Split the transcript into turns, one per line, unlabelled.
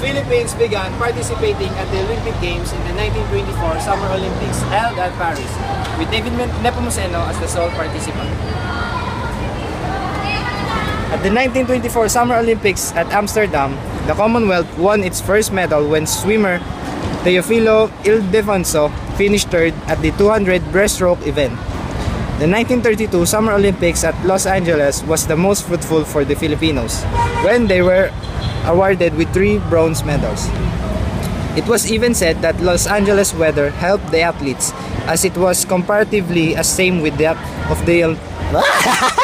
Philippines began participating at the Olympic Games in the 1924 Summer Olympics held at Paris, with David Nepomuceno as the sole participant. At the 1924 Summer Olympics at Amsterdam, the Commonwealth won its first medal when swimmer Teofilo Ildefonso finished third at the 200 breaststroke event. The 1932 Summer Olympics at Los Angeles was the most fruitful for the Filipinos when they were awarded with three bronze medals. It was even said that Los Angeles weather helped the athletes as it was comparatively as same with that of the